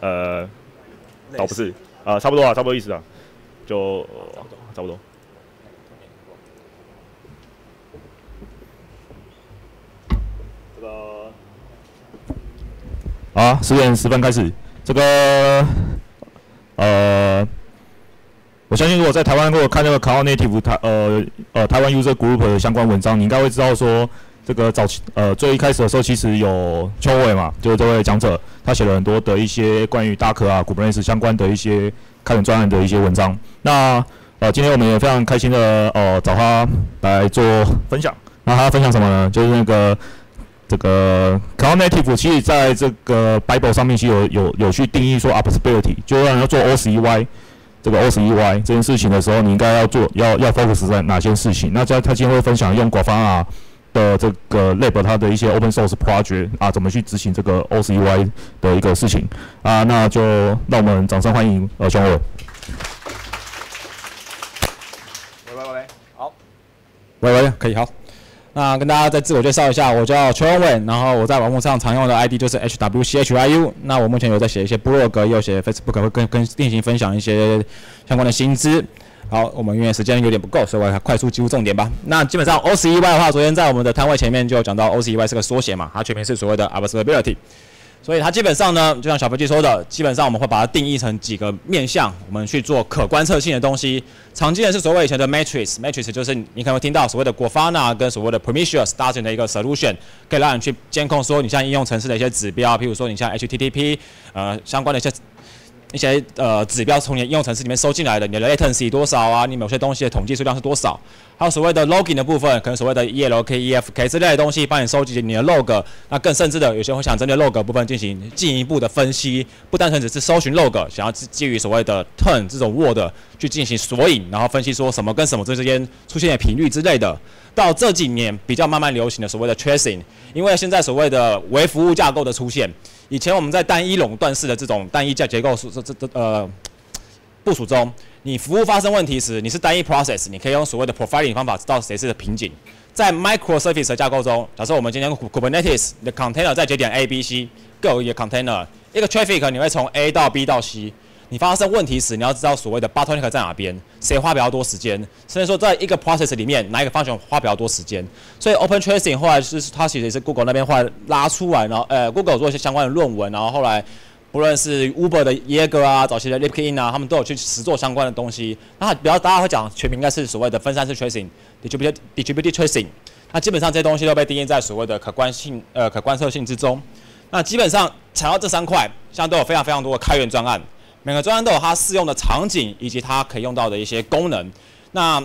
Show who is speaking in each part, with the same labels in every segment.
Speaker 1: 呃，倒不是，啊，差不多啊，差不多意思啊，就差不多。这个啊，十点十分开始。这个呃，我相信如果在台湾如果看那个 Cloud Native 台呃呃台湾 User Group 的相关文章，你应该会知道说，这个早期呃最一开始的时候，其实有邱伟嘛，就是这位讲者，他写了很多的一些关于大壳啊 Kubernetes 相关的一些开源专案的一些文章。那呃，今天我们也非常开心的呃找他来做分享。那他分享什么呢？就是那个。这个 Cloud Native 其实在这个 Bible 上面其实有有有去定义说 Observability，就让人要做 OCEY 这个 OCEY 这件事情的时候，你应该要做要要 focus 在哪些事情？那在他今天会分享用 Grafana 的这个 Lab 它的一些 Open Source Project 啊，怎么去执行这个 OCEY 的一个事情啊？那就让我们掌声欢迎呃熊伟。
Speaker 2: 喂喂喂，好，
Speaker 3: 喂喂，可以好。那跟大家再自我介绍一下，我叫邱文伟，然后我在网络上常用的 ID 就是 HWCHIU。那我目前有在写一些部落格，也有写 Facebook，会跟跟进行分享一些相关的薪资。好，我们因为时间有点不够，所以我快速记录重点吧。那基本上 OCEY 的话，昨天在我们的摊位前面就讲到 OCEY 是个缩写嘛，它全名是所谓的 Observability。所以它基本上呢，就像小飞机说的，基本上我们会把它定义成几个面向，我们去做可观测性的东西。常见的是所谓以前的 matrix，matrix 就是你可能会听到所谓的 Grafana 跟所谓的 Prometheus 搭建的一个 solution，可以让你去监控说你像应用城市的一些指标，譬如说你像 HTTP，呃相关的一些。一些呃指标从你的应用程式里面收进来的，你的 latency 多少啊？你某些东西的统计数量是多少？还有所谓的 logging 的部分，可能所谓的 ELK、EFK 之类的东西，帮你收集你的 log。那更甚至的，有些会想针对 log 部分进行进一步的分析，不单纯只是搜寻 log，想要基于所谓的 turn 这种 word 去进行索引，然后分析说什么跟什么之间出现的频率之类的。到这几年比较慢慢流行的所谓的 tracing，因为现在所谓的微服务架构的出现。以前我们在单一垄断式的这种单一架结构这这这呃部署中，你服务发生问题时，你是单一 process，你可以用所谓的 profiling 方法知道谁是的瓶颈。在 microservice 的架构中，假设我们今天 Kubernetes 的 container 在节点 A、B、C 各有一个 container，一个 traffic 你会从 A 到 B 到 C。你发生问题时，你要知道所谓的 bottleneck 在哪边，谁花比较多时间，甚至说在一个 process 里面哪一个方向花比较多时间。所以 open tracing 后来是它其实也是 Google 那边后来拉出来，然后呃 Google 做一些相关的论文，然后后来不论是 Uber 的 Yeager 啊，早期的 l i p k i n 啊，他们都有去实做相关的东西。那比较大家会讲全名应该是所谓的分散式 tracing，distributed distributed tracing。那基本上这些东西都被定义在所谓的可观性呃可观测性之中。那基本上踩到这三块，现在都有非常非常多的开源专案。每个专案都有它适用的场景以及它可以用到的一些功能。那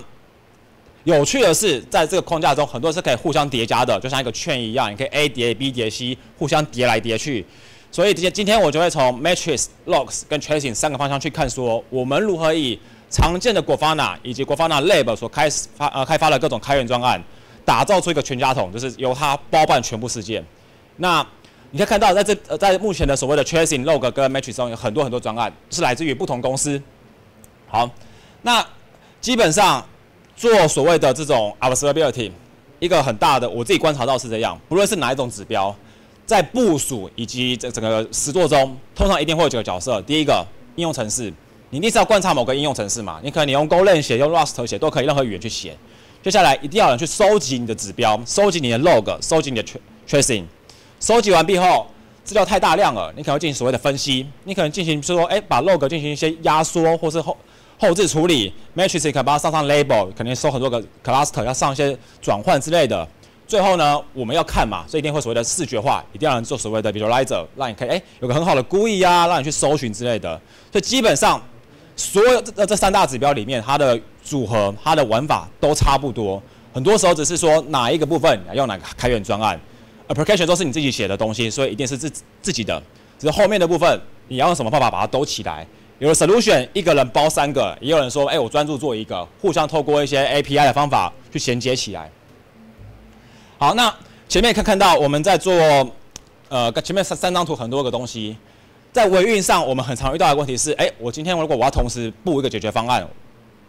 Speaker 3: 有趣的是，在这个框架中，很多是可以互相叠加的，就像一个圈一样，你可以 A 叠 B 叠 C，互相叠来叠去。所以今天今天我就会从 Matrix、Logs 跟 Tracing 三个方向去看，说我们如何以常见的 Grafana 以及 Grafana Lab 所开始发呃开发的各种开源专案，打造出一个全家桶，就是由它包办全部事件。那你可以看到，在这呃，在目前的所谓的 tracing log 跟 matrix 中，有很多很多专案是来自于不同公司。好，那基本上做所谓的这种 observability，一个很大的，我自己观察到是这样，不论是哪一种指标，在部署以及这整个实作中，通常一定会有几个角色。第一个，应用程式，你一定是要观察某个应用程式嘛？你可能你用 Go 写，用 Rust 写，都可以任何语言去写。接下来一定要有人去收集你的指标，收集你的 log，收集你的 tracing。收集完毕后，资料太大量了，你可能进行所谓的分析，你可能进行，说，哎，把 log 进行一些压缩，或是后后置处理，matrix 可以把它上上 label，肯定收很多个 cluster，要上一些转换之类的。最后呢，我们要看嘛，所以一定会所谓的视觉化，一定要能做所谓的 visualizer，让你可以，哎，有个很好的故意啊，让你去搜寻之类的。所以基本上，所有这这三大指标里面，它的组合、它的玩法都差不多，很多时候只是说哪一个部分要用哪个开源专案。Application 都是你自己写的东西，所以一定是自自己的。只是后面的部分，你要用什么方法把它兜起来？有的 solution 一个人包三个，也有人说，哎，我专注做一个，互相透过一些 API 的方法去衔接起来。好，那前面可以看到我们在做，呃，前面三三张图很多个东西，在维运上我们很常遇到的问题是，哎，我今天如果我要同时布一个解决方案，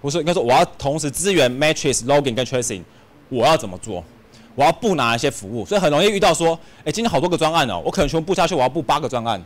Speaker 3: 不是应该说我要同时支援 matrix logging 跟 tracing，我要怎么做？我要布哪一些服务，所以很容易遇到说，哎，今天好多个专案哦，我可能全部布下去，我要布八个专案，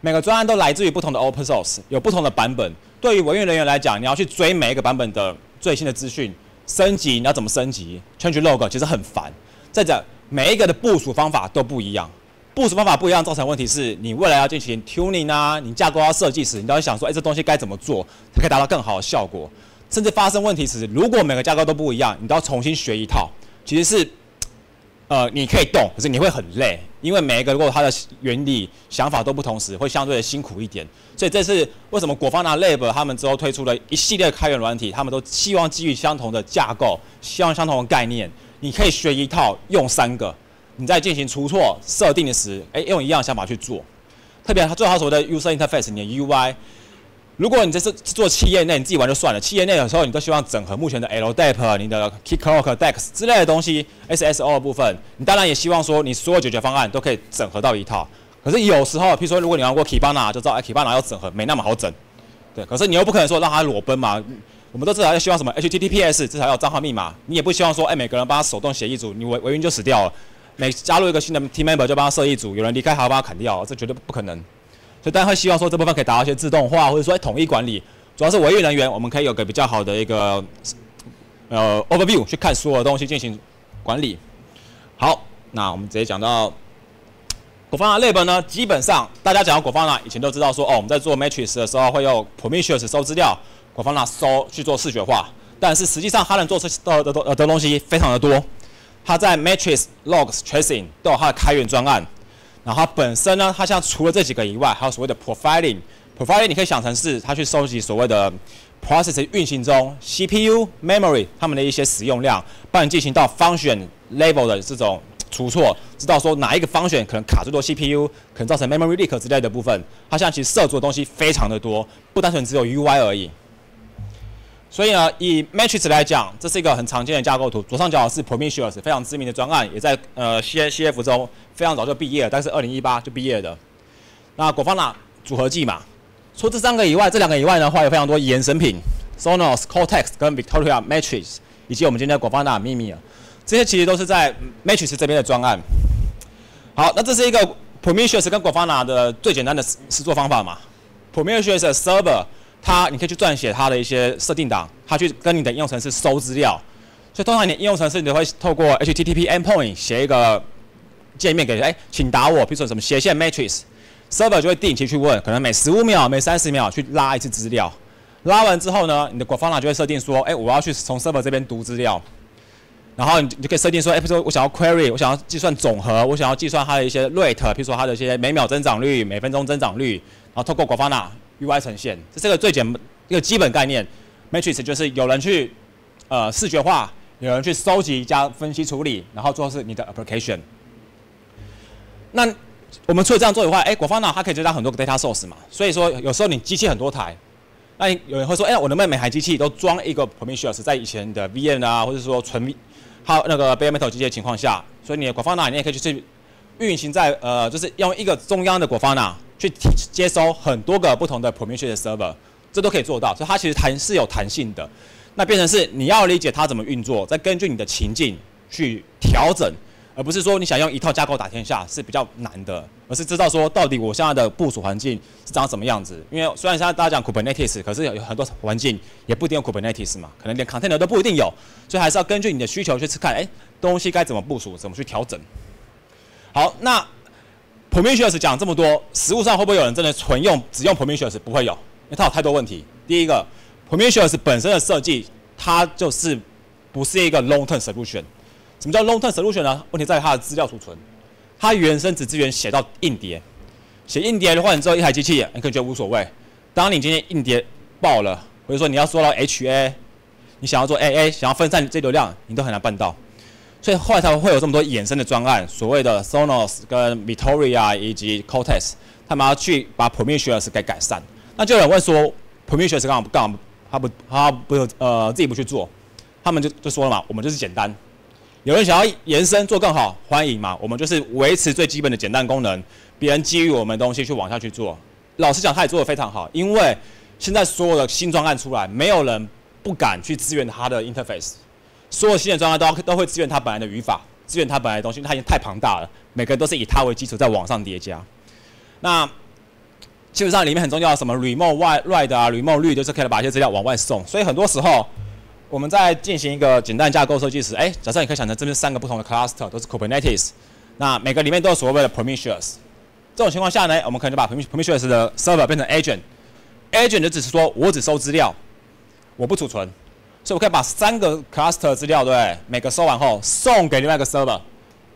Speaker 3: 每个专案都来自于不同的 open source，有不同的版本。对于维运人员来讲，你要去追每一个版本的最新的资讯，升级你要怎么升级？change log 其实很烦。再者，每一个的部署方法都不一样，部署方法不一样造成问题是你未来要进行 tuning 啊，你架构要设计时，你都要想说，哎，这东西该怎么做才可以达到更好的效果？甚至发生问题时，如果每个架构都不一样，你都要重新学一套，其实是。呃，你可以动，可是你会很累，因为每一个如果它的原理想法都不同时，会相对的辛苦一点。所以这是为什么国方拿 Lab 他们之后推出了一系列开源软体，他们都希望基于相同的架构，希望相同的概念，你可以学一套用三个，你在进行出错设定的时，哎，用一样想法去做。特别它最好所谓的 User Interface，你的 UI。如果你这是做企业内，你自己玩就算了。企业内有时候你都希望整合目前的 LDAP、你的 Keycloak、DEX 之类的东西，SSO 的部分，你当然也希望说你所有解决方案都可以整合到一套。可是有时候，譬如说如果你玩过 Kibana，就知道哎，Kibana 要整合没那么好整。对，可是你又不可能说让它裸奔嘛。我们都至少要希望什么 HTTPS 至少要账号密码，你也不希望说哎，每个人帮他手动写一组，你维维运就死掉了。每加入一个新的 Team Member 就帮他设一组，有人离开还要帮他砍掉，这绝对不可能。所以大家会希望说这部分可以达到一些自动化，或者说统一管理。主要是维运人员，我们可以有个比较好的一个呃 overview 去看所有的东西进行管理。好，那我们直接讲到果方的类本呢，基本上大家讲到果方呢，以前都知道说哦，我们在做 matrix 的时候会用 Prometheus 收资料，果方呢收去做视觉化。但是实际上它能做出的的的东西非常的多。它在 matrix logs tracing 都有它的开源专案。然后本身呢，它像除了这几个以外，还有所谓的 profiling。profiling 你可以想成是它去收集所谓的 process 运行中 CPU、memory 它们的一些使用量，帮你进行到 function level 的这种出错，知道说哪一个 function 可能卡最多 CPU，可能造成 memory leak 之类的部分。它现在其实涉足的东西非常的多，不单纯只有 UI 而已。所以呢，以 Matrix 来讲，这是一个很常见的架构图。左上角是 Prometheus，非常知名的专案，也在呃 C C F 中非常早就毕业，但是二零一八就毕业的。那果方纳组合技嘛，除这三个以外，这两个以外呢，话有非常多衍生品，Sonos、Cortex 跟 Victoria Matrix，以及我们今天的果方纳秘密啊，这些其实都是在 Matrix 这边的专案。好，那这是一个 Prometheus 跟果方纳的最简单的实作方法嘛，Prometheus Server。它，你可以去撰写它的一些设定档，它去跟你的应用程式收资料。所以通常你的应用程式你都会透过 HTTP endpoint 写一个界面给，哎，请打我，比如说什么斜线 matrix，server 就会定期去问，可能每十五秒、每三十秒去拉一次资料。拉完之后呢，你的 Grafana 就会设定说，哎，我要去从 server 这边读资料。然后你就可以设定说，哎，比如说我想要 query，我想要计算总和，我想要计算它的一些 rate，比如说它的一些每秒增长率、每分钟增长率，然后透过 Grafana。UI 呈现，这是个最简一个基本概念。Matrix 就是有人去呃视觉化，有人去收集加分析处理，然后做是你的 application。那我们除了这样做的话，哎，国方呢它可以增加很多个 data source 嘛。所以说有时候你机器很多台，那有人会说，哎，我能不能每台机器都装一个 Prometheus？在以前的 VM 啊，或者说纯还有那个 Bare Metal 机器的情况下，所以你的国方呢，你也可以去运行在呃，就是用一个中央的国方呢。去接收很多个不同的 Prometheus server，这都可以做到，所以它其实弹是有弹性的。那变成是你要理解它怎么运作，再根据你的情境去调整，而不是说你想用一套架构打天下是比较难的，而是知道说到底我现在的部署环境是长什么样子。因为虽然现在大家讲 Kubernetes，可是有很多环境也不一定有 Kubernetes 嘛，可能连 container 都不一定有，所以还是要根据你的需求去看，哎，东西该怎么部署，怎么去调整。好，那。Prometheus 讲这么多，实物上会不会有人真的纯用只用 Prometheus？不会有，因为它有太多问题。第一个，Prometheus 本身的设计，它就是不是一个 long-term solution。什么叫 long-term solution 呢？问题在于它的资料储存，它原生只资源写到硬碟，写硬碟的话，你之后一台机器，你可能觉得无所谓。当你今天硬碟爆了，或者说你要说到 HA，你想要做 AA，想要分散这流量，你都很难办到。所以后来才会有这么多衍生的专案，所谓的 Sonos 跟 Vitoria 以及 Cortex，他们要去把 Prometheus 给改善。那就有人问说，Prometheus 干嘛干嘛？他不他不呃自己不去做？他们就就说了嘛，我们就是简单。有人想要延伸做更好，欢迎嘛。我们就是维持最基本的简单功能，别人基于我们东西去往下去做。老实讲，他也做得非常好，因为现在所有的新专案出来，没有人不敢去支援他的 interface。所有新的专案都都会支援他本来的语法，支援他本来的东西，他已经太庞大了，每个人都是以他为基础在往上叠加。那基本上里面很重要的什么 remote write 啊，remote read 就是可以把一些资料往外送。所以很多时候我们在进行一个简单架构设计时，哎，假设你可以想成这边三个不同的 cluster 都是 Kubernetes，那每个里面都有所谓的 permissions。这种情况下呢，我们可能就把 permissions 的 server 变成 agent，agent 就只是说我只收资料，我不储存。所以我可以把三个 cluster 资料，对？每个收完后送给另外一个 server，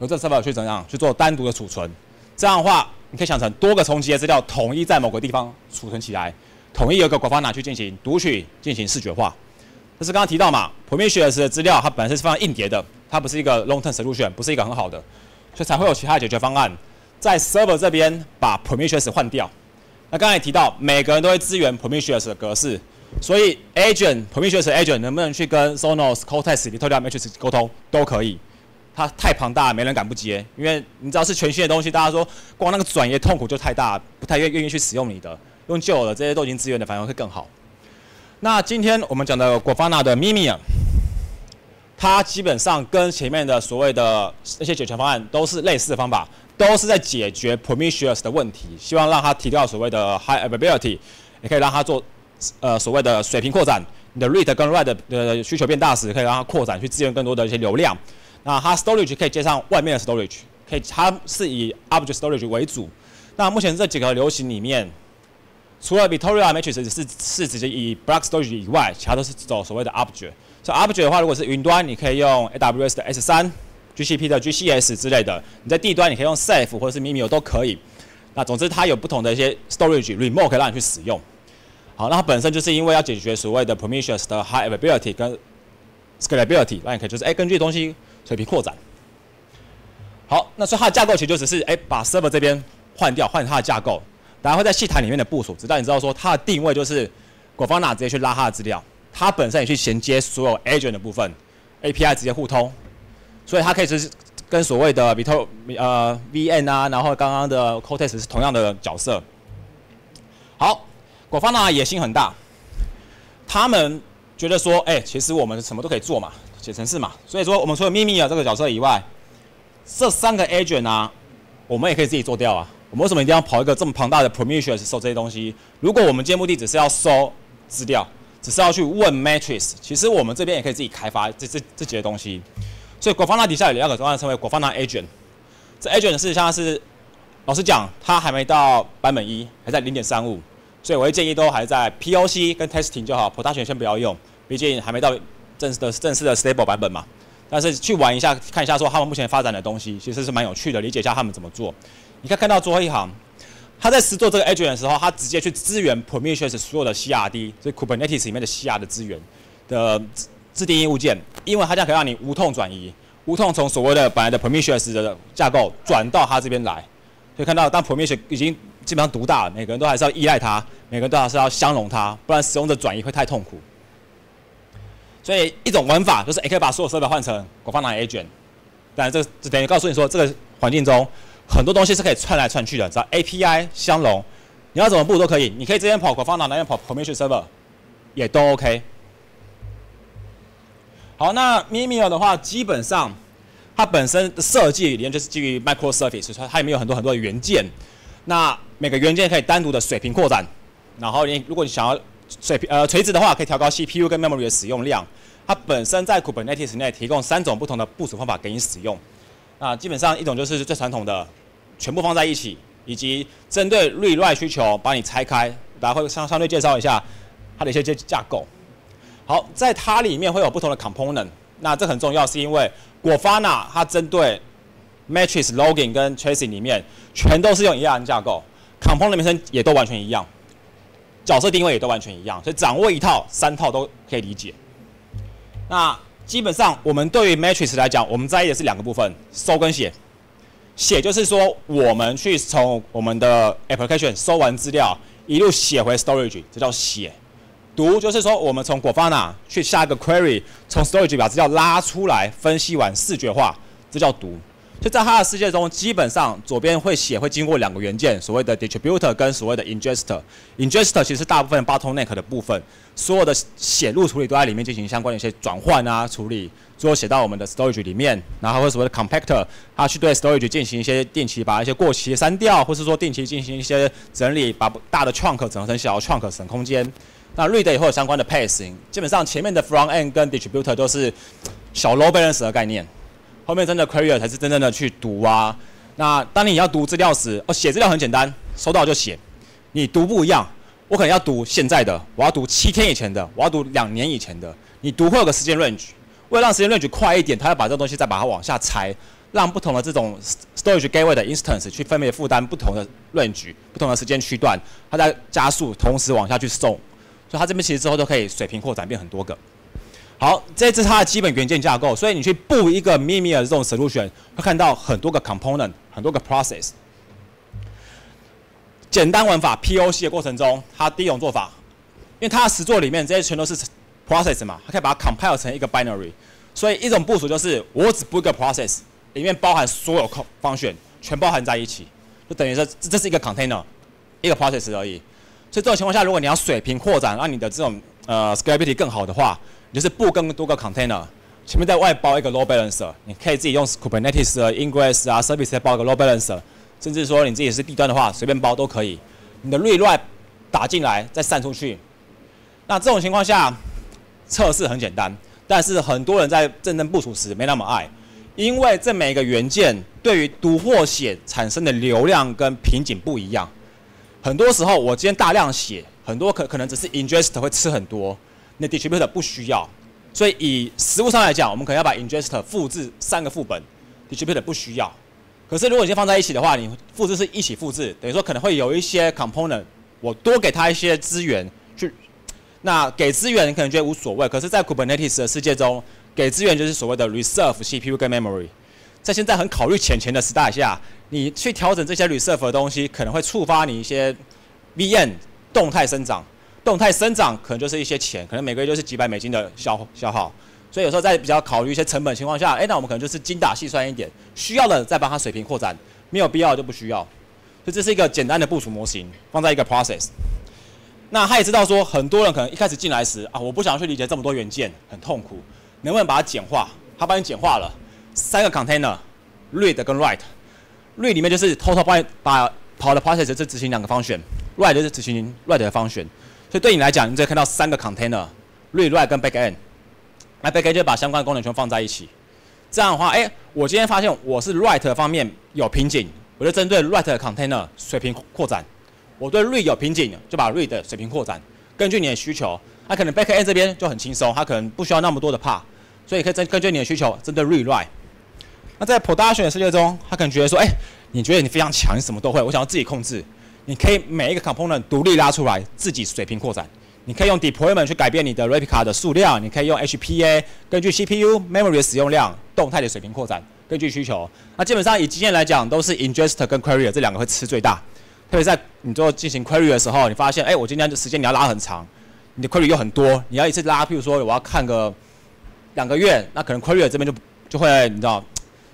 Speaker 3: 由这 server 去怎样去做单独的储存。这样的话，你可以想成多个重叠的资料统一在某个地方储存起来，统一有一个官方拿去进行读取、进行视觉化。就是刚刚提到嘛，Prometheus 的资料它本身是放硬碟的，它不是一个 long-term solution，不是一个很好的，所以才会有其他解决方案，在 server 这边把 Prometheus 换掉。那刚才也提到，每个人都会支援 Prometheus 的格式。所以，agent permissions agent 能不能去跟 Sonos、Cortex、Vitalik Matrix 沟通都可以。它太庞大，没人敢不接，因为你知道是全新的东西，大家说光那个转移痛苦就太大，不太愿愿意去使用你的。用旧的这些都已经支援的，反而会更好。那今天我们讲的 Grafana 的 Mimi 啊，它基本上跟前面的所谓的那些解决方案都是类似的方法，都是在解决 permissions 的问题，希望让它提高所谓的 high availability，也可以让它做。呃，所谓的水平扩展，你的 read 跟 write 的需求变大时，可以让它扩展去支援更多的一些流量。那它 storage 可以接上外面的 storage，可以它是以 object storage 为主。那目前这几个流行里面，除了 Victoria Matrix 是是直接以 block storage 以外，其他都是走所谓的 object。所以 object 的话，如果是云端，你可以用 AWS 的 S3，GCP 的 GCS 之类的。你在地端，你可以用 Ceph 或者是 Mimio 都可以。那总之，它有不同的一些 storage remote 可以让你去使用。好，那它本身就是因为要解决所谓的 permissions 的 high availability 跟 scalability，那你可以就是哎根据东西水平扩展。好，那所以它的架构其实就只是哎把 server 这边换掉，换它的架构，然后在戏台里面的部署，直到你知道说它的定位就是果方娜直接去拉它的资料，它本身也去衔接所有 agent 的部分，API 直接互通，所以它可以是跟所谓的 Vito 呃 VN 啊，然后刚刚的 Cortex 是同样的角色。好。果方娜野心很大，他们觉得说，哎，其实我们什么都可以做嘛，写程式嘛，所以说我们除了秘密啊这个角色以外，这三个 agent 啊，我们也可以自己做掉啊。我们为什么一定要跑一个这么庞大的 permissions 收这些东西？如果我们今天目的只是要收资料，只是要去问 matrix，其实我们这边也可以自己开发这这这几个东西。所以果方那底下有两个方案称为果方那 agent，这 agent 事实上是，老实讲，它还没到版本一，还在零点三五。所以我会建议都还在 POC 跟 testing 就好，production 先不要用，毕竟还没到正式的正式的 stable 版本嘛。但是去玩一下，看一下说他们目前发展的东西，其实是蛮有趣的，理解一下他们怎么做。你可以看到最后一行，他在实做这个 agent 的时候，他直接去支援 permissions 所有的 CRD，所以 Kubernetes 里面的 CR 的资源的自定义物件，因为它这样可以让你无痛转移，无痛从所谓的本来的 permissions 的架构转到他这边来。可以看到，当 permission 已经基本上独大了，每个人都还是要依赖它，每个人都还是要相容它，不然使用者转移会太痛苦。所以一种玩法就是，也可以把所有设备换成国方拿 agent，但这这等于告诉你说，这个环境中很多东西是可以串来串去的，只要 API 相容，你要怎么布都可以，你可以这边跑国方拿，那边跑 permission server，也都 OK。好，那 Mimio 的话，基本上它本身的设计理念就是基于 microservice，它它里面有很多很多的元件。那每个元件可以单独的水平扩展，然后你如果你想要水平呃垂直的话，可以调高 CPU 跟 memory 的使用量。它本身在 Kubernetes 内提供三种不同的部署方法给你使用。那基本上一种就是最传统的，全部放在一起，以及针对 read write 需求把你拆开。大家会相相对介绍一下它的一些架架构。好，在它里面会有不同的 component。那这很重要，是因为果 f a n a 它针对 Matrix Logging 跟 Tracing 里面全都是用一样的架构，Component 名称也都完全一样，角色定位也都完全一样，所以掌握一套三套都可以理解。那基本上我们对于 Matrix 来讲，我们在意的是两个部分：收跟写。写就是说我们去从我们的 Application 收完资料，一路写回 Storage，这叫写。读就是说我们从 Grafana 去下一个 Query，从 Storage 把资料拉出来，分析完视觉化，这叫读。就在它的世界中，基本上左边会写会经过两个元件，所谓的 distributor 跟所谓的 ingester。ingester 其实大部分 bottleneck 的部分，所有的写入处理都在里面进行相关的一些转换啊处理，最后写到我们的 storage 里面，然后或所谓的 compactor，它去对 storage 进行一些定期把一些过期删掉，或是说定期进行一些整理，把大的 trunk 整合成小的 trunk 省空间。那 read 也会有相关的 passing，基本上前面的 front end 跟 distributor 都是小 low balance 的概念。后面真的 query 才是真正的去读啊。那当你要读资料时，哦，写资料很简单，收到就写。你读不一样，我可能要读现在的，我要读七天以前的，我要读两年以前的。你读会有个时间 range，为了让时间 range 快一点，他要把这个东西再把它往下拆，让不同的这种 storage gateway 的 instance 去分别负担不同的 range，不同的时间区段，它在加速，同时往下去送。所以它这边其实之后都可以水平扩展变很多个。好，这是它的基本元件架构，所以你去布一个 mimi 的这种 solution，会看到很多个 component，很多个 process。简单玩法 POC 的过程中，它第一种做法，因为它的实作里面这些全都是 process 嘛，它可以把它 compile 成一个 binary，所以一种部署就是我只布一个 process，里面包含所有方选，全包含在一起，就等于说这是一个 container，一个 process 而已。所以这种情况下，如果你要水平扩展，让你的这种呃 scalability 更好的话，你就是布更多个 container，前面在外包一个 load balancer，你可以自己用 Kubernetes 的 Ingress 啊 service 再包一个 load balancer，甚至说你自己是地端的话，随便包都可以。你的 re- run 打进来再散出去，那这种情况下测试很简单，但是很多人在真正部署时没那么爱，因为这每一个元件对于读或写产生的流量跟瓶颈不一样。很多时候我今天大量写，很多可可能只是 ingest 会吃很多。那 distributor 不需要，所以以实物上来讲，我们可能要把 ingest 复制三个副本，distributor 不需要。可是如果你先放在一起的话，你复制是一起复制，等于说可能会有一些 component，我多给他一些资源，那给资源可能觉得无所谓。可是，在 Kubernetes 的世界中，给资源就是所谓的 reserve CPU 跟 memory。在现在很考虑钱钱的时代下，你去调整这些 reserve 的东西，可能会触发你一些 VM 动态生长。动态生长可能就是一些钱，可能每个月就是几百美金的消消耗，所以有时候在比较考虑一些成本情况下，哎，那我们可能就是精打细算一点，需要的再帮它水平扩展，没有必要就不需要。所以这是一个简单的部署模型，放在一个 process。那他也知道说，很多人可能一开始进来时啊，我不想去理解这么多元件，很痛苦，能不能把它简化？他帮你简化了，三个 container，read 跟 write，read 里面就是偷偷帮你把跑的 process 是执行两个方选，write 就是执行 write 的方选。所以对你来讲，你只看到三个 container，read、write 跟 backend，那 backend 就把相关的功能全放在一起。这样的话，哎，我今天发现我是 write 方面有瓶颈，我就针对 write 的 container 水平扩展；我对 read 有瓶颈，就把 read 水平扩展。根据你的需求，那可能 backend 这边就很轻松，它可能不需要那么多的 part，所以可以根根据你的需求针对 read、write。那在 production 的世界中，他可能觉得说，哎，你觉得你非常强，你什么都会，我想要自己控制。你可以每一个 component 独立拉出来，自己水平扩展。你可以用 deployment 去改变你的 replica 的数量，你可以用 HPA 根据 CPU memory 的使用量动态的水平扩展，根据需求。那基本上以经验来讲，都是 ingest 跟 query 这两个会吃最大。特别在你做进行 query 的时候，你发现，哎，我今天的时间你要拉很长，你的 query 又很多，你要一次拉，譬如说我要看个两个月，那可能 query 这边就就会你知道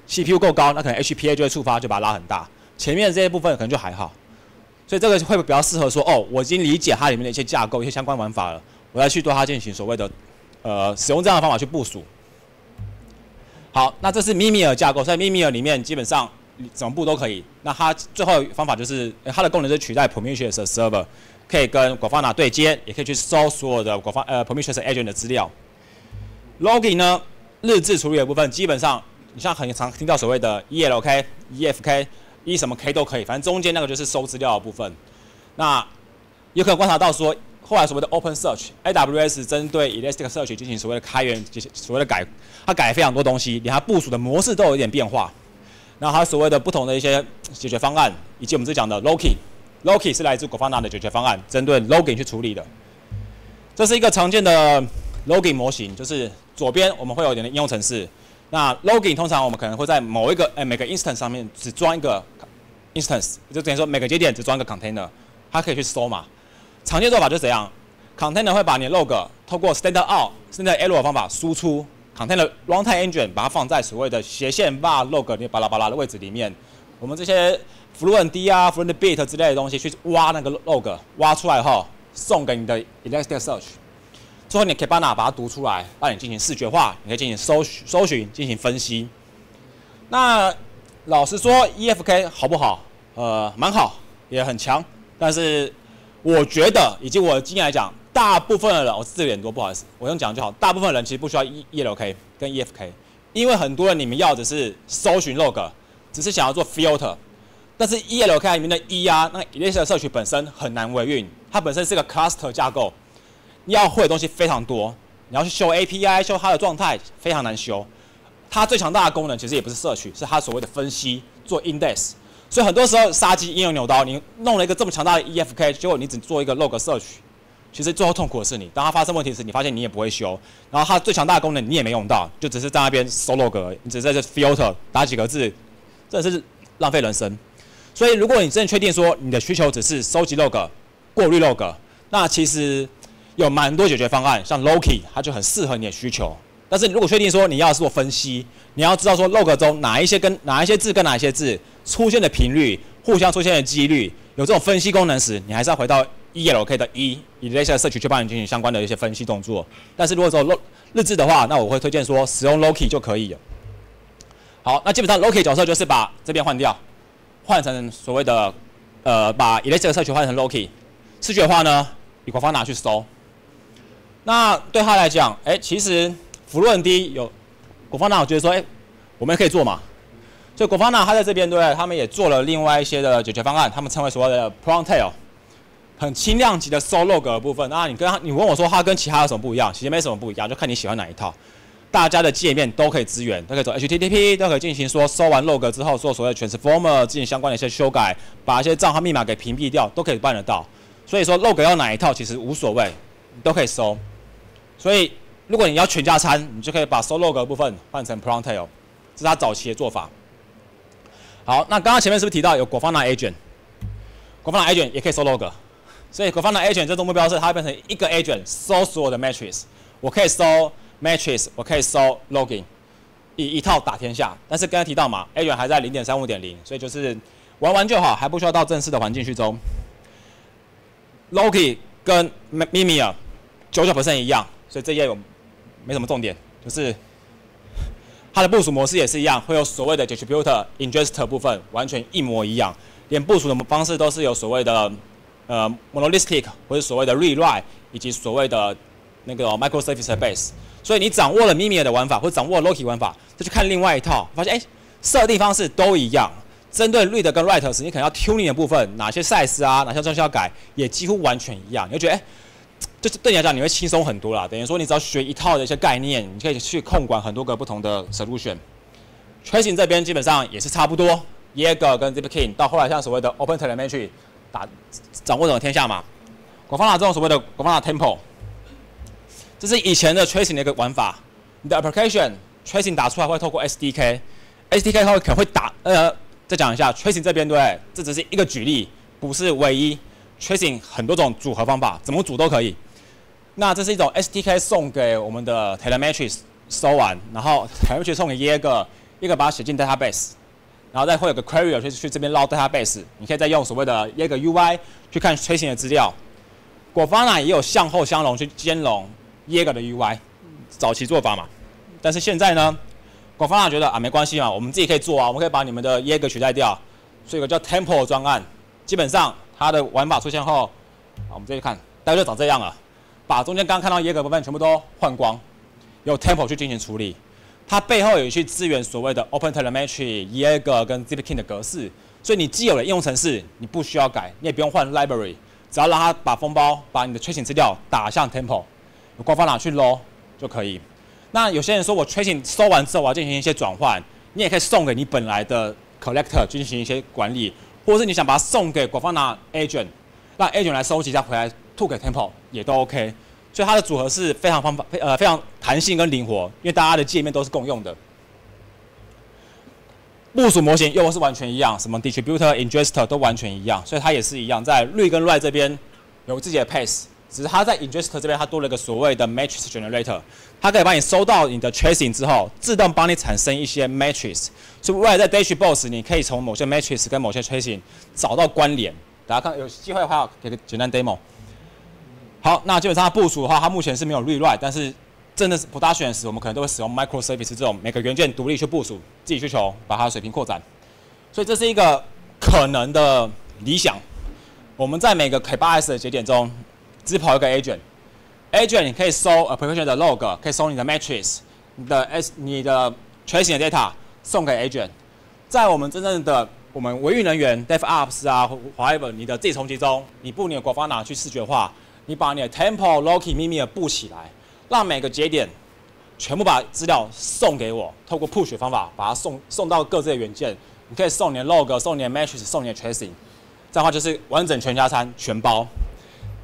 Speaker 3: CPU 够高，那可能 HPA 就会触发，就把它拉很大。前面这些部分可能就还好。所以这个会比较适合说哦，我已经理解它里面的一些架构、一些相关玩法了，我要去对它进行所谓的呃使用这样的方法去部署。好，那这是 Mimir 架构，在 Mimir 里面基本上怎么布都可以。那它最后方法就是它的功能是取代 Prometheus Server，可以跟 Grafana 对接，也可以去搜所有的 Grafan 呃 Prometheus Agent 的资料。Logging 呢，日志处理的部分基本上你像很常听到所谓的 ELK、EFK。E 什么 K 都可以，反正中间那个就是搜资料的部分。那有可能观察到说，后来所谓的 Open Search，AWS 针对 Elasticsearch 进行所谓的开源，所谓的改，它改非常多东西，连它部署的模式都有一点变化。然后它所谓的不同的一些解决方案，以及我们这讲的 Loki，Loki 是来自 Grafana 的解决方案，针对 LOGING 去处理的。这是一个常见的 Logging 模型，就是左边我们会有点的应用程式。那 logging 通常我们可能会在某一个诶每个 instance 上面只装一个 instance，就等于说每个节点只装一个 container，它可以去搜嘛。常见做法就是怎样？container 会把你的 log 透过 standard out、stderr 方法输出，container runtime engine 把它放在所谓的斜线 var log 巴拉巴拉的位置里面，我们这些 fluentd 啊 fluentbit 之类的东西去挖那个 log，挖出来后送给你的 Elasticsearch，最后你 Kibana 把它读出来，让你进行视觉化，你可以进行搜搜寻，进行分析。那老实说，EFK 好不好？呃，蛮好，也很强。但是我觉得，以及我的经验来讲，大部分的人，我字有点多，不好意思，我用讲就好。大部分人其实不需要 E ELK 跟 EFK，因为很多人你们要的是搜寻 log，只是想要做 filter。但是 ELK 里面的 E 啊，那 Elasticsearch 本身很难维运，它本身是个 cluster 架构，要会的东西非常多，你要去修 API，修它的状态非常难修。它最强大的功能其实也不是摄取，是它所谓的分析做 index。所以很多时候杀鸡应用牛刀，你弄了一个这么强大的 EFK，结果你只做一个 log 摄取，其实最后痛苦的是你。当它发生问题时，你发现你也不会修，然后它最强大的功能你也没用到，就只是在那边搜 log，你只是在这 filter 打几个字，真的是浪费人生。所以如果你真的确定说你的需求只是收集 log、过滤 log，那其实有蛮多解决方案，像 Loki 它就很适合你的需求。但是如果确定说你要做分析，你要知道说 log 中哪一些跟哪一些字跟哪一些字出现的频率、互相出现的几率，有这种分析功能时，你还是要回到 ELK 的 E，以这些社区去帮你进行相关的一些分析动作。但是如果说日志的话，那我会推荐说使用 Loki 就可以了。好，那基本上 Loki 角色就是把这边换掉，换成所谓的呃把 Elastic 社区换成 Loki，视觉化呢，以国方拿去搜。那对他来讲，哎，其实。福伦迪有国防党，我觉得说，哎，我们也可以做嘛。所以国防党他在这边，对不对？他们也做了另外一些的解决方案，他们称为所谓的 p r o n t a i l 很轻量级的搜 log 的部分。那你跟他，你问我说，它跟其他有什么不一样？其实没什么不一样，就看你喜欢哪一套。大家的界面都可以支援，都可以走 HTTP，都可以进行说搜完 log 之后做所谓的 transformer 进行相关的一些修改，把一些账号密码给屏蔽掉，都可以办得到。所以说 log 要哪一套其实无所谓，你都可以搜。所以。如果你要全家餐，你就可以把 s o log 部分换成 p r o n t a i l 这是他早期的做法。好，那刚刚前面是不是提到有国方拿 agent？国方拿 agent 也可以搜 log，所以国防的 agent 这种目标是它变成一个 agent 搜所有的 matrix，我可以搜 matrix，我可以搜 logging，一一套打天下。但是刚才提到嘛，agent 还在零点三五点零，所以就是玩玩就好，还不需要到正式的环境去中。Logi 跟 Mimia 九九 percent 一样，所以这页有。没什么重点，就是它的部署模式也是一样，会有所谓的 distributor ingest 部分完全一模一样，连部署的方式都是有所谓的呃 monolithic 或者所谓的 rewrite 以及所谓的那个 microservice base。所以你掌握了 Mimir 的玩法，或掌握了 Loki 玩法，再去看另外一套，发现哎，设定方式都一样。针对 read 跟 write 时，你可能要 tuning 的部分，哪些 size 啊，哪些东西要改，也几乎完全一样。你会觉得哎。就是对你来讲，你会轻松很多啦。等于说，你只要学一套的一些概念，你可以去控管很多个不同的 solution。Tracing 这边基本上也是差不多，Jaeger 跟 Zipkin 到后来像所谓的 OpenTelemetry 打掌握整个天下嘛。广方法这种所谓的广方法 Temple，这是以前的 Tracing 的一个玩法。你的 application Tracing 打出来会透过 SDK，SDK 它可能会打呃，再讲一下 Tracing 这边对，这只是一个举例，不是唯一。Tracing 很多种组合方法，怎么组都可以。那这是一种 SDK 送给我们的 Telemetry 收完，然后 Telemetry 送给一个，一个把它写进 database，然后再会有个 query 去去这边捞 database。你可以再用所谓的一个 UI 去看图形的资料。果方呢也有向后相容去兼容 Jaeger 的 UI，早期做法嘛。但是现在呢，果方呢觉得啊没关系嘛，我们自己可以做啊，我们可以把你们的 Jaeger 取代掉，所以有个叫 Temple 专案，基本上它的玩法出现后，啊我们再去看，大概就长这样了。把中间刚看到耶格部分全部都换光，用 Temple 去进行处理。它背后有去支援所谓的 OpenTelemetry、Jaeger 跟 Zipkin 的格式，所以你既有的应用程式，你不需要改，你也不用换 Library，只要让它把封包、把你的 Tracing 资料打向 Temple，官方哪去 load 就可以。那有些人说我 Tracing 收完之后我要进行一些转换，你也可以送给你本来的 Collector 进行一些管理，或者是你想把它送给官方拿 Agent，让 Agent 来收集再回来。吐给 Temple 也都 OK，所以它的组合是非常方法，呃，非常弹性跟灵活，因为大家的界面都是共用的。部署模型又是完全一样，什么 Distributor、Ingester 都完全一样，所以它也是一样，在 r 跟 Write 这边有自己的 Pace，只是它在 ingest 这边它多了个所谓的 matrix generator，它可以帮你收到你的 tracing 之后，自动帮你产生一些 matrix，所以未来在 dashboard 你可以从某些 matrix 跟某些 tracing 找到关联。大家看有机会的话，给个简单 demo。好，那基本上它部署的话，它目前是没有 rewrite，但是真的是不大选时，我们可能都会使用 microservice 这种每个元件独立去部署，自己需求把它水平扩展。所以这是一个可能的理想。我们在每个 K8s 的节点中，只跑一个 agent，agent 你可以搜 application 的 log，可以搜你的 matrix，你的 s 你的 tracing 的 data 送给 agent。在我们真正的我们维运人员 DevOps 啊，whatever，你的自己重集中，你不你的国方拿去视觉化。你把你的 Tempo、Loki、Mimi 布起来，让每个节点全部把资料送给我，透过 Push 方法把它送送到各自的元件。你可以送你的 Log、送你的 Matrix、送你的 Tracing，这样的话就是完整全家餐全包。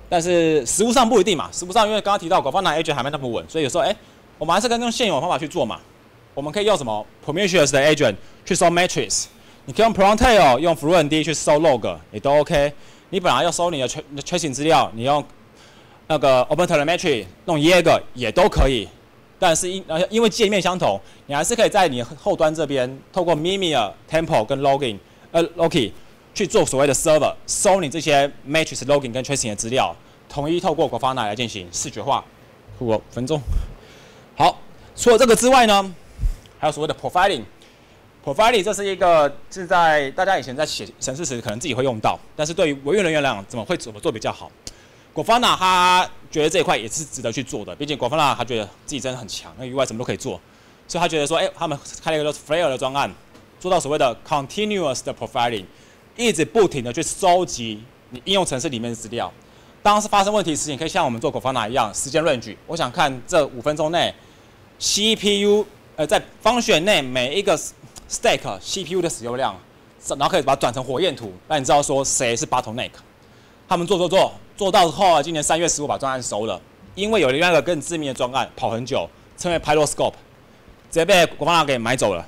Speaker 3: 但是实物上不一定嘛，实物上因为刚刚提到官方的 agent 还没那么稳，所以有时候哎，我们还是跟用现有方法去做嘛。我们可以用什么 Prometheus 的 Agent 去搜 Matrix，你可以用 Prontail 用 Fluentd 去搜 Log 也都 OK。你本来要收你的 Tracing 资料，你用那个 OpenTelemetry 弄 Jaeger 也都可以，但是因呃因为界面相同，你还是可以在你后端这边透过 Mimir、Tempo 跟 Login 呃 Loki 去做所谓的 Server 收你这些 Matrix Login 跟 Tracing 的资料，统一透过 Grafana 来进行视觉化。五分钟。好，除了这个之外呢，还有所谓的 Profiling。Profiling 这是一个是在大家以前在写程式时可能自己会用到，但是对于维运人员来讲，怎么会怎么做比较好？果方娜他觉得这一块也是值得去做的，毕竟果方娜他觉得自己真的很强，那 UI 什么都可以做，所以他觉得说，哎，他们开了一个叫 Flare 的专案，做到所谓的 Continuous 的 Profiling，一直不停的去收集你应用程式里面的资料。当是发生问题时，你可以像我们做果方娜一样，时间范围我想看这五分钟内 CPU 呃在方选内每一个 Stack CPU 的使用量，然后可以把它转成火焰图，让你知道说谁是 Bottleneck。他们做做做。做到后啊，今年三月十五把专案收了，因为有另外一个更致命的专案跑很久，称为 Pyroscope，直接被国防党给买走了。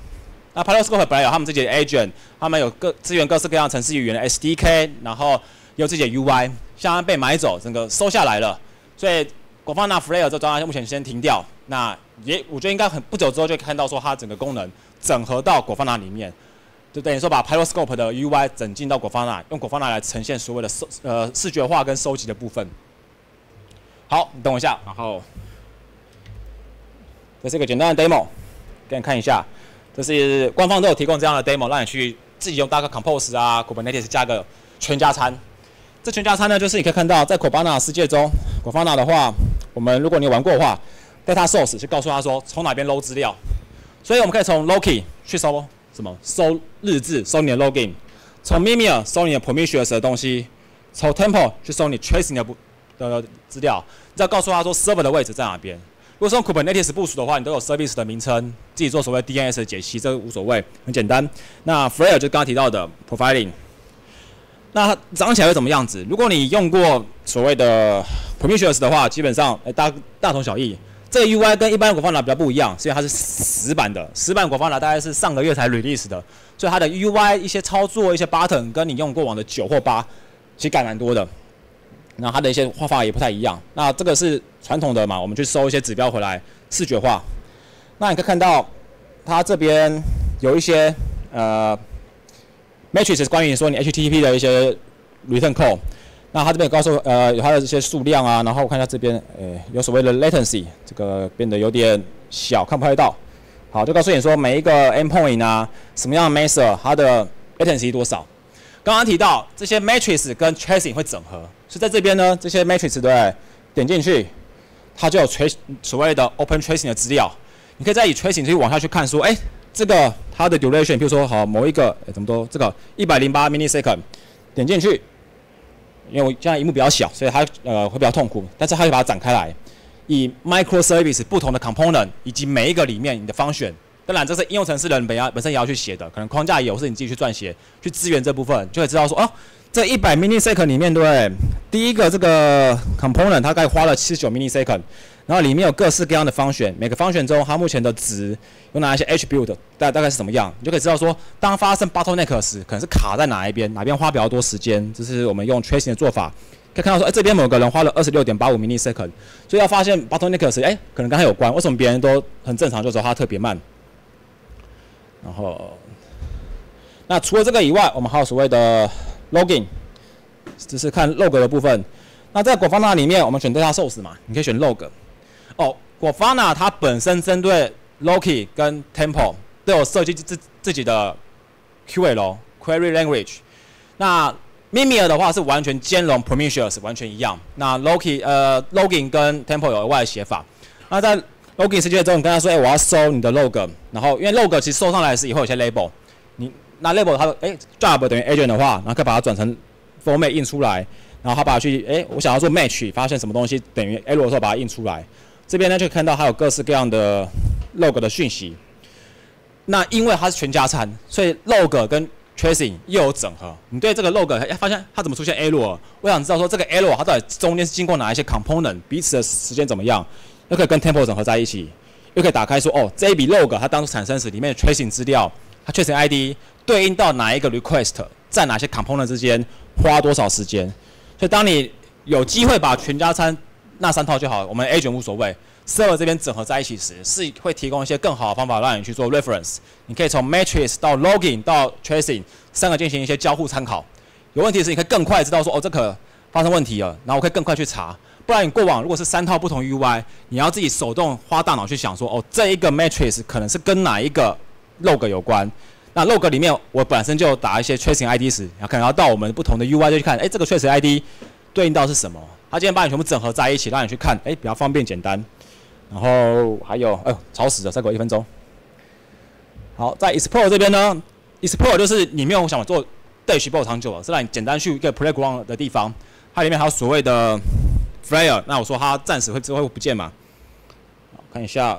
Speaker 3: 那 Pyroscope 本来有他们自己的 agent，他们有各资源各式各样程式语言的 SDK，然后有自己的 UI，现在被买走，整个收下来了。所以国防党 Flare 这专案目前先停掉。那也我觉得应该很不久之后就看到说它整个功能整合到国防党里面。就等于说把 Pyroscope 的 UI 整进到 Grafana，用 Grafana 来呈现所谓的收呃视觉化跟收集的部分。好，你等我一下，然后这是一个简单的 demo，给你看一下。这是官方都有提供这样的 demo，让你去自己用 Docker Compose 啊，Kubernetes 加个全家餐。这全家餐呢，就是你可以看到在 Grafana 世界中，Grafana 的话，我们如果你玩过的话，Data Source 就告诉他说从哪边 load 资料，所以我们可以从 Loki 去搜。什么收日志，收你的 login，从 Mimir 收你的 Prometheus 的东西，从 Temple 去收你 tracing 的不的资料，再告诉他说 server 的位置在哪边。如果是用 Kubernetes 部署的话，你都有 service 的名称，自己做所谓 DNS 的解析，这个无所谓，很简单。那 Flare 就刚刚提到的 profiling，那长起来会怎么样子？如果你用过所谓的 Prometheus 的话，基本上诶大大同小异。这个 UI 跟一般的国方拿比较不一样，所以它是死板的。死板国方拿大概是上个月才 release 的，所以它的 UI 一些操作、一些 button 跟你用过往的九或八其实改蛮多的。那它的一些画法也不太一样。那这个是传统的嘛？我们去收一些指标回来视觉化。那你可以看到它这边有一些呃 matrix 关于说你 HTTP 的一些 return code。那它这边告诉呃有它的这些数量啊，然后我看一下这边，呃有所谓的 latency，这个变得有点小，看不太到。好，就告诉你说每一个 endpoint 啊，什么样的 measure，它的 latency 多少。刚刚提到这些 matrix 跟 tracing 会整合，所以在这边呢，这些 matrix 对，点进去，它就有 trace 所谓的 open tracing 的资料。你可以再以 tracing 去往下去看，说，哎，这个它的 duration，比如说好某一个，怎么多这个一百零八 millisecond，点进去。因为我现在荧幕比较小，所以它呃会比较痛苦，但是它会把它展开来，以 microservice 不同的 component 以及每一个里面你的方选，当然这是应用程式人本要本身也要去写的，可能框架有是你自己去撰写去支援这部分，就会知道说哦，这一百 millisecond 里面对，第一个这个 component 它大概花了七十九 millisecond。然后里面有各式各样的方选，每个方选中它目前的值有哪一些 attribute，大大概是怎么样，你就可以知道说，当发生 bottleneck 时，可能是卡在哪一边，哪边花比较多时间，这是我们用 tracing 的做法，可以看到说，哎，这边某个人花了二十六点八五 millisecond，所以要发现 bottleneck 时，哎，可能跟他有关。为什么别人都很正常，就说他特别慢？然后，那除了这个以外，我们还有所谓的 login，只是看 log 的部分。那在广方那里面，我们选 data source 嘛，你可以选 log。哦，Grafana 它本身针对 Loki 跟 Tempo 都有设计自自己的 QL query language。那 Mimir 的话是完全兼容 Prometheus，完全一样。那 Loki 呃 Logging 跟 Tempo 有额外的写法。那在 Logging 世界中，你跟他说，哎，我要搜你的 log，然后因为 log 其实搜上来是以后有些 label，你那 label 它哎 job 等于 agent 的话，然后可以把它转成 format 印出来，然后他把它去哎，我想要做 match，发现什么东西等于 L 的时候把它印出来。这边呢就看到还有各式各样的 log 的讯息。那因为它是全加餐，所以 log 跟 tracing 又有整合，你对这个 log 发现它怎么出现 error？我想知道说这个 error 它到底中间是经过哪一些 component，彼此的时间怎么样？又可以跟 tempo 整合在一起，又可以打开说哦这一笔 log 它当初产生时里面的 tracing 资料，它 tracing ID 对应到哪一个 request，在哪些 component 之间花多少时间？所以当你有机会把全家餐那三套就好，我们 agent 无所谓，server 这边整合在一起时，是会提供一些更好的方法让你去做 reference。你可以从 matrix 到 logging 到 tracing 三个进行一些交互参考。有问题时，你可以更快知道说，哦，这个发生问题了，然后我可以更快去查。不然你过往如果是三套不同 UI，你要自己手动花大脑去想说，哦，这一个 matrix 可能是跟哪一个 log 有关。那 log 里面我本身就打一些 tracing ID 时，然后可能要到我们不同的 UI 就去看，哎，这个 tracing ID 对应到是什么？他今天把你全部整合在一起，让你去看，哎，比较方便简单。然后还有，哎呦，吵死了，再给我一分钟。好，在 Explore 这边呢，Explore 就是你没有想做 Dashboard 长久了，是让你简单去一个 Playground 的地方。它里面还有所谓的 Flyer，那我说它暂时会之后不见嘛？看一下，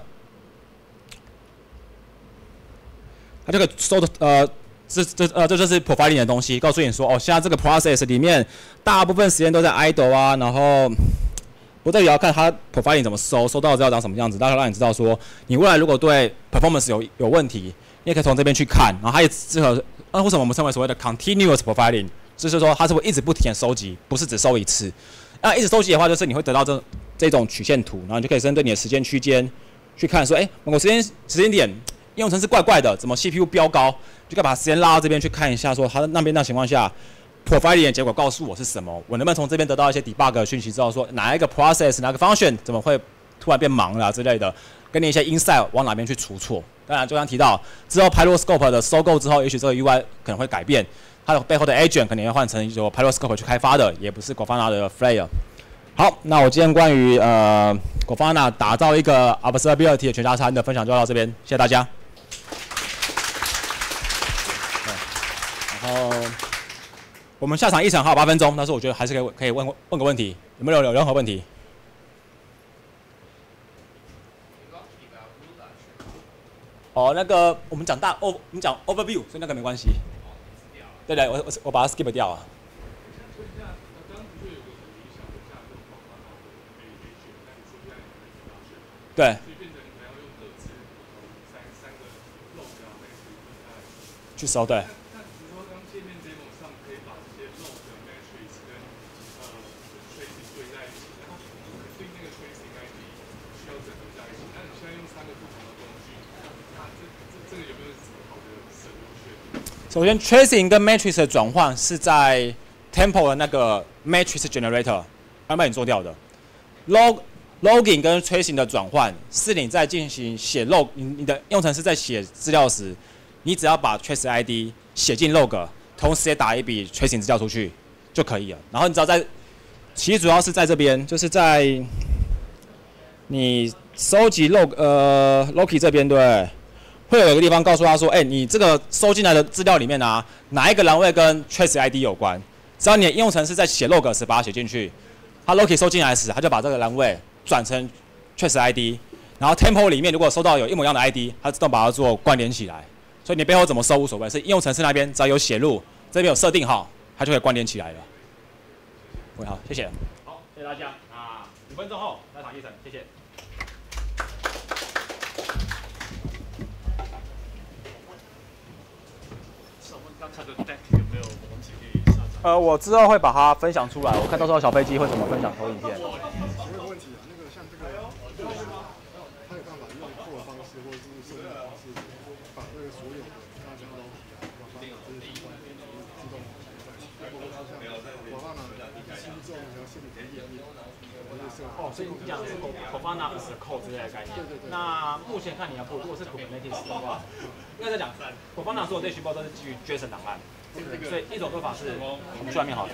Speaker 3: 它这个收的呃，这这呃这就是 Profiling 的东西，告诉你说哦，现在这个 Process 里面大部分时间都在 idle 啊，然后。我这里要看它 profiling 怎么收，收到之后长什么样子，大概让你知道说，你未来如果对 performance 有有问题，你也可以从这边去看。然后它也适合，那为什么我们称为所谓的 continuous profiling？就是说它是会一直不停的收集，不是只收一次。那一直收集的话，就是你会得到这这种曲线图，然后你就可以针对你的时间区间去看，说，哎，某个时间时间点应用程式怪怪的，怎么 CPU 飙高，就可以把时间拉到这边去看一下，说它那边那情况下。profiling 的结果告诉我是什么？我能不能从这边得到一些 debug 讯息，知道说哪一个 process 哪个 function 怎么会突然变忙了之类的，给你一些 insight 往哪边去除错？当然，就刚提到之后 Pyroscope 的收购之后，也许这个 UI 可能会改变，它的背后的 agent 可能要换成由 Pyroscope 去开发的，也不是 Grafana 的 Flyer。好，那我今天关于呃 Grafana 打造一个 observability 的全家餐的分享就到这边，谢谢大家。哦。我们下场一场还有八分钟，但是我觉得还是可以可以问问个问题，有没有有任何问题？哦，那个我们讲大 O，我们讲 overview，所以那个没关系。对对，我我我把它 skip 掉啊。对。去搜对。首先，tracing 跟 matrix 的转换是在 Tempo 的那个 matrix generator 帮帮你做掉的。log logging 跟 tracing 的转换是你在进行写 log，你你的用程是在写资料时，你只要把 trace ID 写进 log，同时也打一笔 tracing 资料出去就可以了。然后你知道在，其实主要是在这边，就是在你收集 log 呃 logi 这边对。会有一个地方告诉他说：“哎，你这个收进来的资料里面啊，哪一个栏位跟 trace ID 有关？只要你的应用程式在写 log 时把它写进去，它 log 收进来时，它就把这个栏位转成 trace ID。然后 tempo 里面如果收到有一模一样的 ID，它自动把它做关联起来。所以你背后怎么收无所谓，是应用程式那边只要有写入，这边有设定好，它就可以关联起来了。好，谢谢。好，谢谢大家。啊，五分钟后来场议程，谢谢。”
Speaker 4: 他的 deck 有没有东西可以下载？
Speaker 3: 呃，我之后会把它分享出来，我看到时候小飞机会怎么分享投影片。
Speaker 4: 没有问题啊，那个像这个，他有办法用做的方式或者是设计方式，把这个所有的大家都往上这些相关的自动在一起，包括像我放了新重还有线图页面，
Speaker 3: 哦，所以你讲的是 Grafana is a code 之类的概念。那目前看你要不，如果是 Kubernetes 的话，应该在讲 Grafana 所有这些包都是基于 JSON 档案，所以一种做法是我们去外面好了。